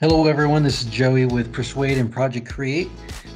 Hello everyone, this is Joey with perXuade and Project Create.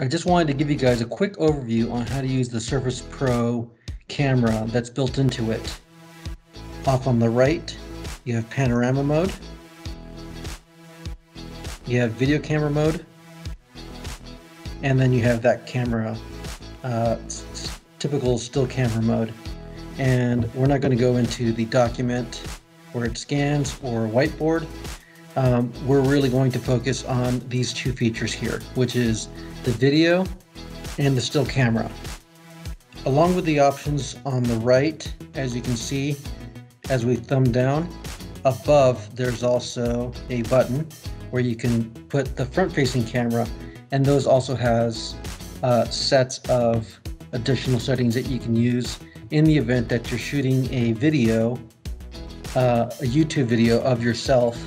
I just wanted to give you guys a quick overview on how to use the Surface Pro camera that's built into it. Off on the right, you have panorama mode. You have video camera mode. And then you have that camera, uh, typical still camera mode. And we're not going to go into the document where it scans or whiteboard um, we're really going to focus on these two features here, which is the video and the still camera. Along with the options on the right, as you can see, as we thumb down, above there's also a button where you can put the front-facing camera, and those also has uh, sets of additional settings that you can use in the event that you're shooting a video, uh, a YouTube video of yourself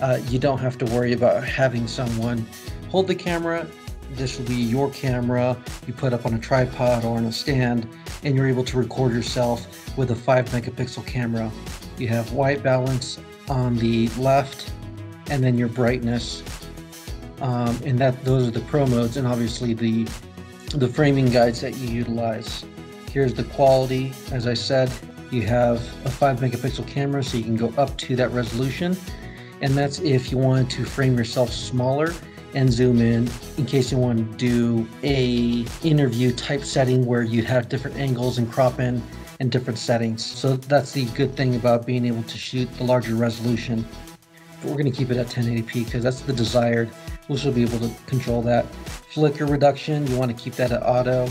uh, you don't have to worry about having someone hold the camera. This will be your camera you put up on a tripod or on a stand, and you're able to record yourself with a 5 megapixel camera. You have white balance on the left, and then your brightness. Um, and that those are the pro modes, and obviously the the framing guides that you utilize. Here's the quality. As I said, you have a 5 megapixel camera, so you can go up to that resolution and that's if you want to frame yourself smaller and zoom in in case you want to do a interview type setting where you'd have different angles and crop in and different settings. So that's the good thing about being able to shoot the larger resolution. But we're going to keep it at 1080p because that's the desired. We'll still be able to control that. Flicker reduction, you want to keep that at auto.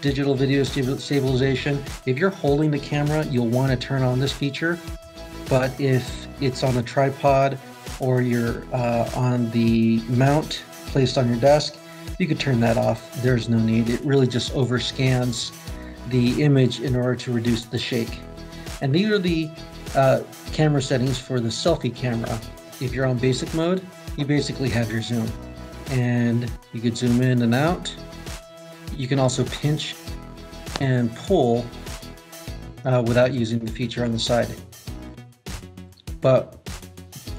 Digital video stabilization. If you're holding the camera, you'll want to turn on this feature. But if it's on a tripod or you're uh, on the mount placed on your desk, you could turn that off. There's no need. It really just overscans the image in order to reduce the shake. And these are the uh, camera settings for the selfie camera. If you're on basic mode, you basically have your zoom. And you could zoom in and out. You can also pinch and pull uh, without using the feature on the side. But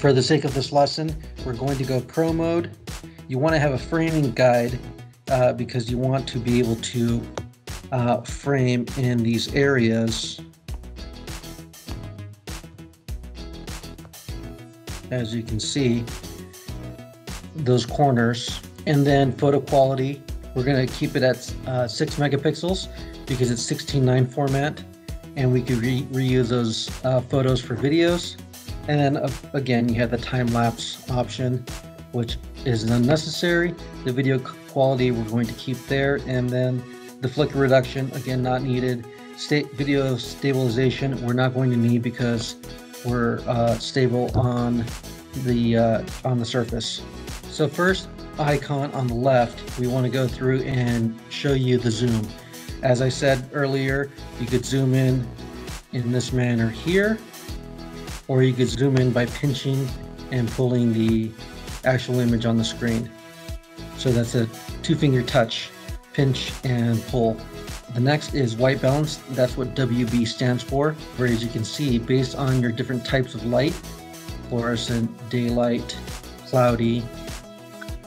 for the sake of this lesson, we're going to go pro mode. You want to have a framing guide uh, because you want to be able to uh, frame in these areas. As you can see, those corners. And then photo quality, we're going to keep it at uh, 6 megapixels because it's 16.9 format and we could re reuse those uh, photos for videos. And then uh, again, you have the time lapse option, which is unnecessary. The video quality we're going to keep there. And then the flicker reduction, again, not needed. State video stabilization, we're not going to need because we're uh, stable on the uh, on the surface. So first icon on the left, we want to go through and show you the zoom. As I said earlier, you could zoom in in this manner here or you could zoom in by pinching and pulling the actual image on the screen. So that's a two finger touch, pinch and pull. The next is white balance. That's what WB stands for. Where as you can see, based on your different types of light, fluorescent, daylight, cloudy,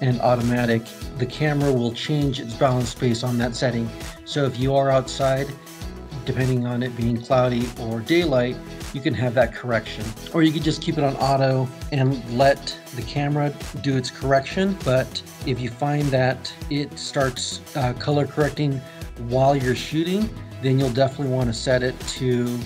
and automatic, the camera will change its balance based on that setting. So if you are outside, depending on it being cloudy or daylight, you can have that correction. Or you could just keep it on auto and let the camera do its correction. But if you find that it starts uh, color correcting while you're shooting, then you'll definitely want to set it to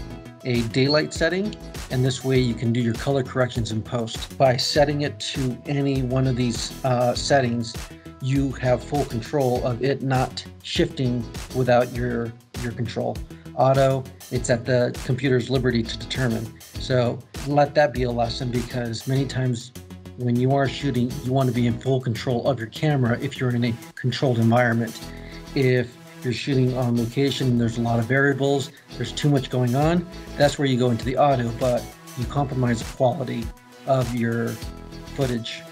a daylight setting and this way you can do your color corrections in post. By setting it to any one of these uh, settings, you have full control of it not shifting without your your control auto, it's at the computer's liberty to determine. So let that be a lesson because many times when you are shooting, you want to be in full control of your camera if you're in a controlled environment. If you're shooting on location and there's a lot of variables, there's too much going on, that's where you go into the auto, but you compromise the quality of your footage.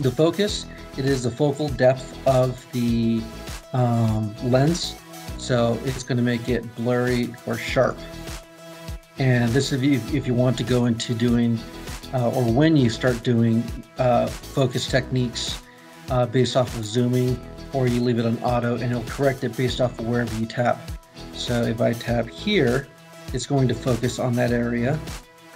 The focus, it is the focal depth of the um, lens so it's going to make it blurry or sharp. And this you if you want to go into doing uh, or when you start doing uh, focus techniques uh, based off of zooming, or you leave it on auto and it'll correct it based off of wherever you tap. So if I tap here, it's going to focus on that area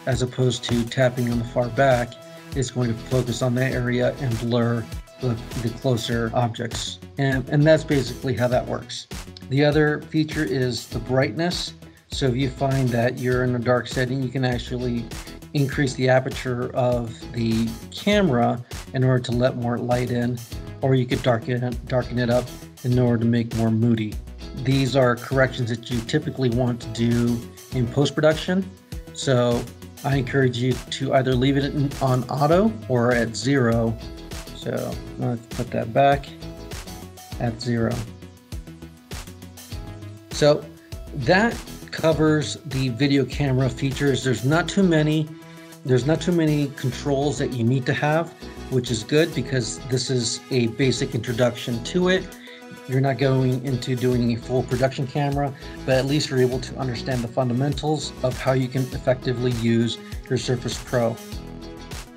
as opposed to tapping on the far back, it's going to focus on that area and blur the, the closer objects. And, and that's basically how that works. The other feature is the brightness. So if you find that you're in a dark setting, you can actually increase the aperture of the camera in order to let more light in, or you could darken it, darken it up in order to make more moody. These are corrections that you typically want to do in post-production. So I encourage you to either leave it on auto or at zero. So let's put that back at zero. So that covers the video camera features. There's not too many. There's not too many controls that you need to have, which is good because this is a basic introduction to it. You're not going into doing a full production camera, but at least you're able to understand the fundamentals of how you can effectively use your Surface Pro.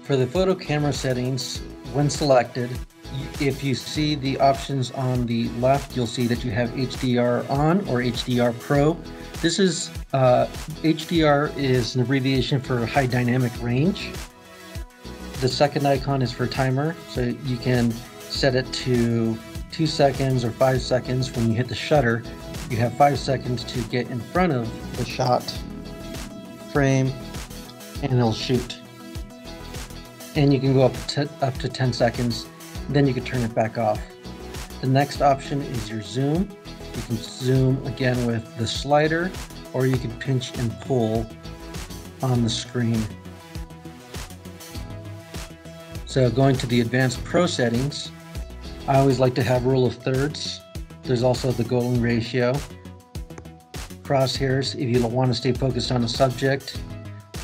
For the photo camera settings, when selected, if you see the options on the left, you'll see that you have HDR on or HDR Pro. This is uh, HDR is an abbreviation for high dynamic range. The second icon is for timer, so you can set it to two seconds or five seconds when you hit the shutter. You have five seconds to get in front of the shot frame and it'll shoot. And you can go up to, up to 10 seconds, then you can turn it back off. The next option is your zoom. You can zoom again with the slider or you can pinch and pull on the screen. So going to the advanced pro settings, I always like to have rule of thirds. There's also the golden ratio. Crosshairs if you want to stay focused on a subject,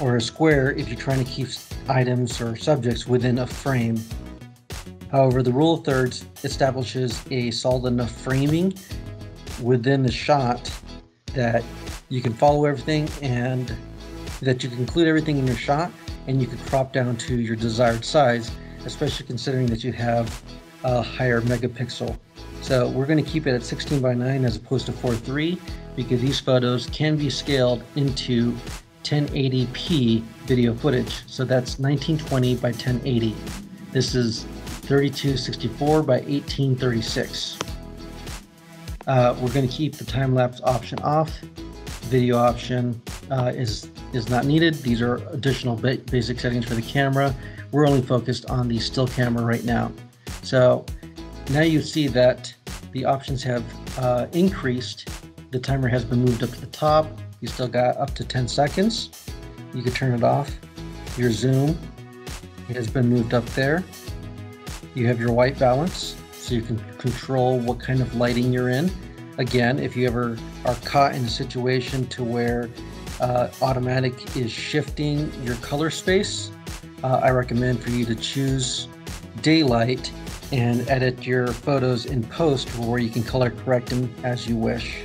or a square if you're trying to keep items or subjects within a frame. However, the rule of thirds establishes a solid enough framing within the shot that you can follow everything and that you can include everything in your shot and you can crop down to your desired size, especially considering that you have a higher megapixel. So we're going to keep it at 16 by 9 as opposed to 4.3 because these photos can be scaled into 1080p video footage. So that's 1920 by 1080. This is 3264 by 1836. Uh, we're going to keep the time lapse option off. Video option uh, is is not needed. These are additional ba basic settings for the camera. We're only focused on the still camera right now. So now you see that the options have uh, increased. The timer has been moved up to the top. You still got up to 10 seconds. You can turn it off. Your zoom has been moved up there. You have your white balance, so you can control what kind of lighting you're in. Again, if you ever are caught in a situation to where uh, automatic is shifting your color space, uh, I recommend for you to choose daylight and edit your photos in post where you can color correct them as you wish.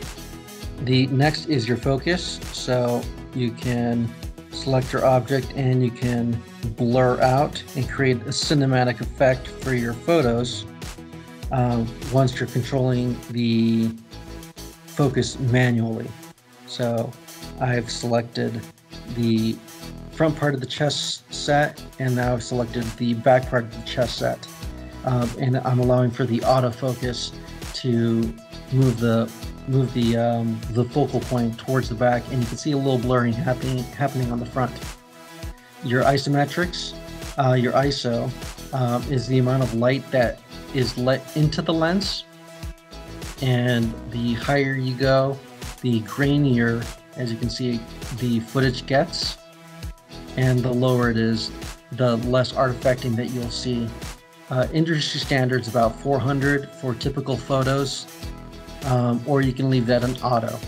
The next is your focus. So you can select your object and you can blur out and create a cinematic effect for your photos uh, once you're controlling the focus manually. So I've selected the front part of the chest set and now I've selected the back part of the chest set. Um, and I'm allowing for the autofocus to move the move the um, the focal point towards the back, and you can see a little blurring happening happening on the front. Your isometrics, uh, your ISO, um, is the amount of light that is let into the lens, and the higher you go, the grainier, as you can see, the footage gets, and the lower it is, the less artifacting that you'll see. Uh, industry standards about 400 for typical photos, um, or you can leave that on auto.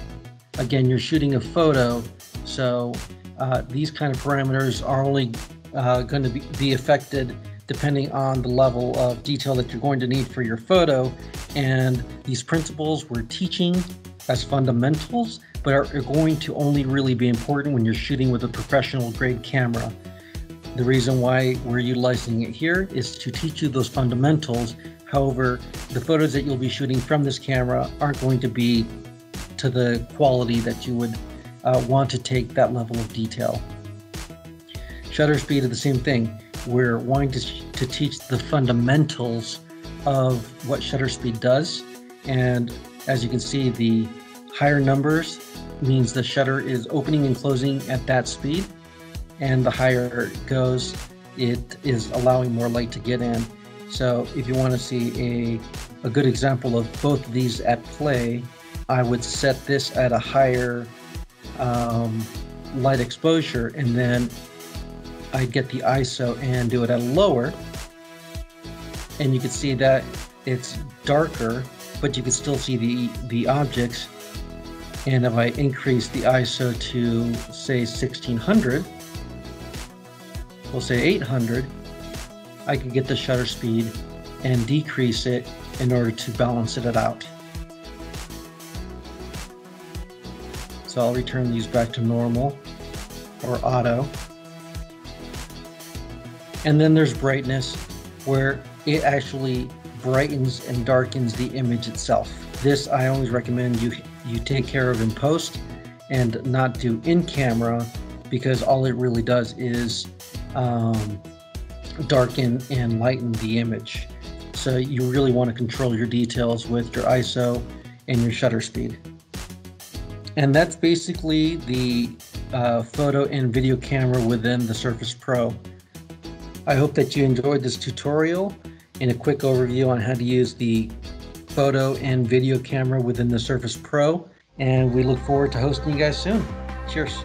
Again, you're shooting a photo, so uh, these kind of parameters are only uh, going to be, be affected depending on the level of detail that you're going to need for your photo. And these principles we're teaching as fundamentals, but are, are going to only really be important when you're shooting with a professional grade camera. The reason why we're utilizing it here is to teach you those fundamentals. However, the photos that you'll be shooting from this camera aren't going to be to the quality that you would uh, want to take that level of detail. Shutter speed is the same thing. We're wanting to, to teach the fundamentals of what shutter speed does. And as you can see, the higher numbers means the shutter is opening and closing at that speed. And the higher it goes, it is allowing more light to get in. So if you want to see a, a good example of both of these at play, I would set this at a higher um, light exposure and then I get the ISO and do it at a lower. And you can see that it's darker, but you can still see the, the objects. And if I increase the ISO to say 1600, we'll say 800, I can get the shutter speed and decrease it in order to balance it out. So I'll return these back to normal or auto. And then there's brightness where it actually brightens and darkens the image itself. This I always recommend you you take care of in post and not do in camera because all it really does is um, darken and lighten the image. So you really want to control your details with your ISO and your shutter speed. And that's basically the uh, photo and video camera within the Surface Pro. I hope that you enjoyed this tutorial and a quick overview on how to use the photo and video camera within the Surface Pro. And we look forward to hosting you guys soon. Cheers.